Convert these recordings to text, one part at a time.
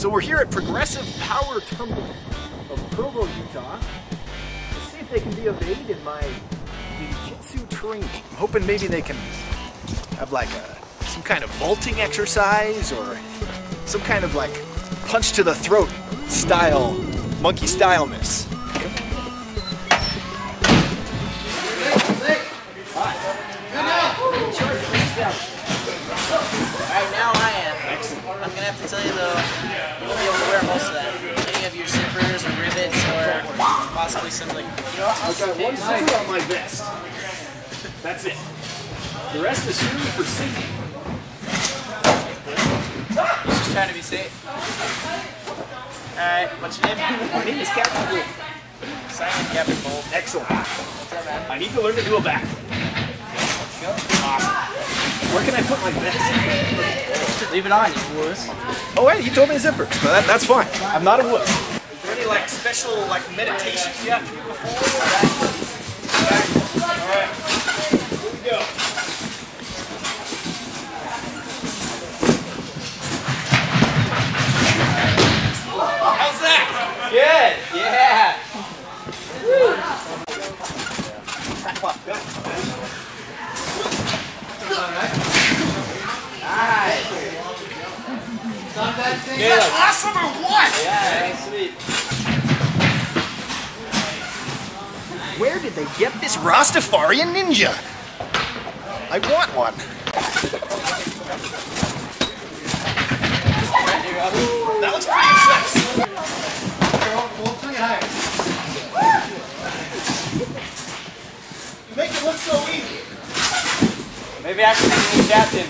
So we're here at Progressive Power Tumbling of Provo, Utah. Let's see if they can be of aid in my jiu-jitsu training. I'm hoping maybe they can have like a some kind of vaulting exercise or some kind of like punch to the throat style, monkey styleness. Gonna have to tell you though, you won't be able to wear most of that. Any of your zippers or rivets or possibly some like, you know, I've got one zipper on my vest. That's it. The rest is strictly for safety. Just trying to be safe. Alright, what's your name? My name is Captain Wolf. Simon Captain Bold. Excellent. What's up, man? I need to learn to do a back. Awesome. Where can I put my vest? Leave it on, you wuss. Oh wait, you told me zippers, but that, that's fine. I'm not a wuss. Is there any like special like meditations you have to do before? Alright. Here we go. How's that? Good. Yeah. That's awesome or what? Yeah, sweet. Where did they get this Rastafarian ninja? I want one. That looks pretty nice. You make it look so easy. Maybe I should be the captain.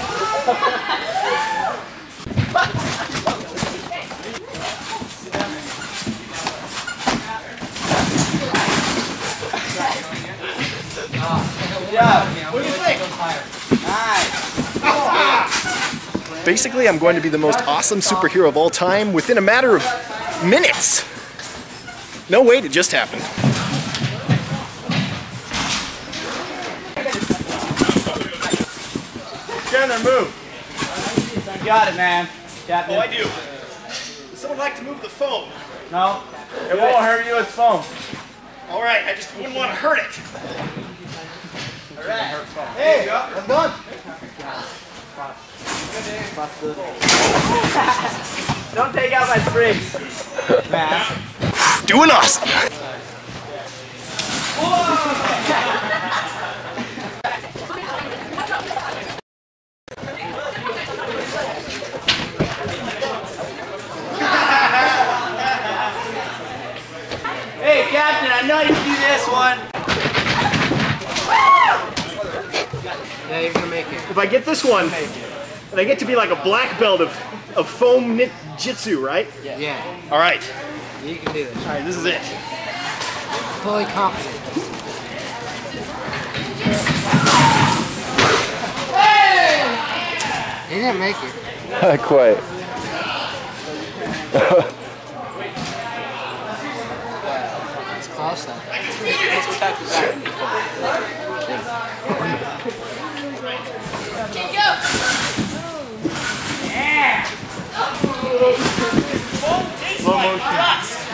Yeah. What do you think? Nice. Basically, I'm going to be the most awesome superhero of all time within a matter of minutes. No wait, it just happened. Chandler, move. You got it, man. Captain. Oh, I do. Would someone like to move the phone? No. It won't hurt you with foam. All right, I just wouldn't want to hurt it. All right. Hey, I'm done. Don't take out my springs. Man. Doing awesome. Hey, Captain, you do this one. Yeah, you're gonna make it. If I get this one, and I get to be like a black belt of, of foam knit jitsu, right? Yeah, All right. you can do this. All right, this is it. Fully confident. He didn't make it. Not quite. It's close though. Let's attack the back. Slow motion.